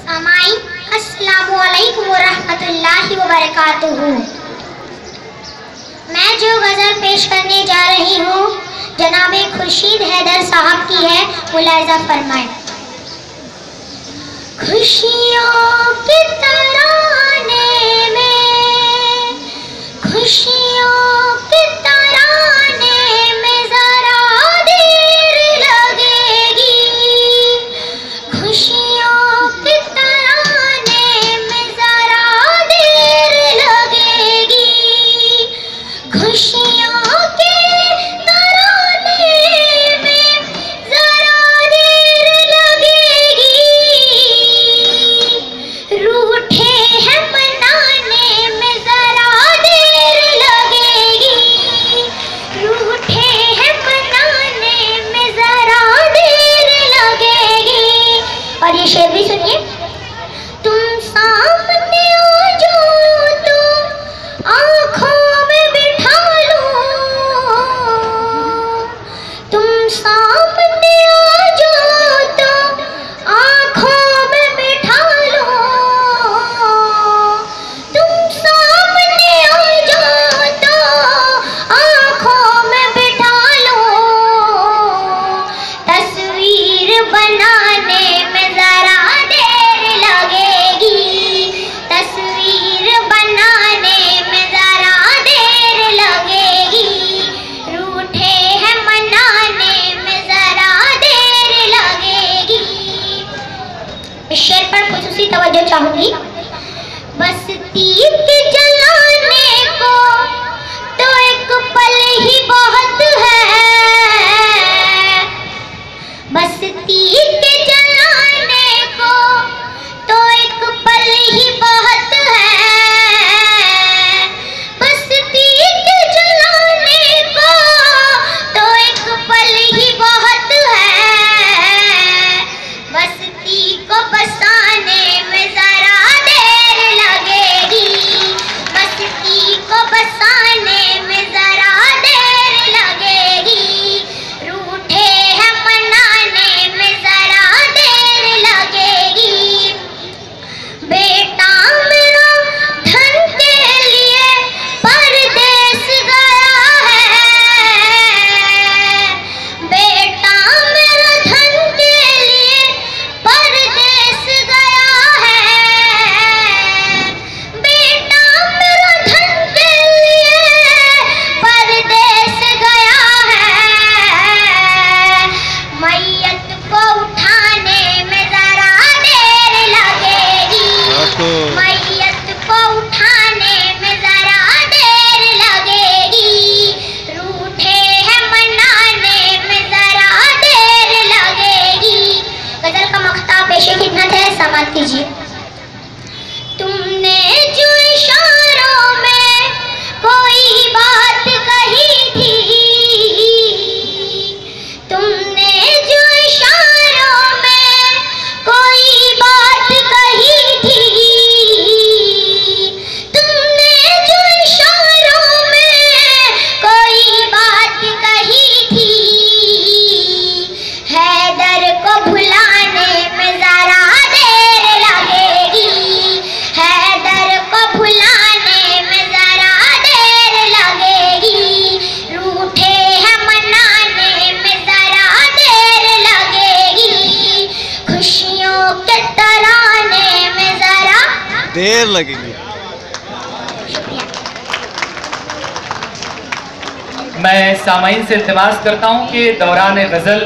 सामाई अस्सलाम वरहमतुल्लाहि वबरकातुहू मैं जो गज़ल पेश करने जा रही हूँ, जनाब खुर्शीद हैदर साहब की है, मुलायजा फरमाए। खुशियों की बनाने में ज़रा देर लगेगी। तस्वीर बनाने में ज़रा देर लगेगी। रूठे हैं मनाने में ज़रा देर लगेगी। इस शेर पर खुशूसी तवज्जो चाहूँगी। को। मैयत को उठाने में जरा देर लगेगी। रूठे हैं मनाने में जरा देर लगेगी। गज़ल का मख्ता पेशे खिदमत है समाप्त कीजिए। देर लगेंगे। मैं सामाइन से इल्तमास करता हूँ कि दौरान गज़ल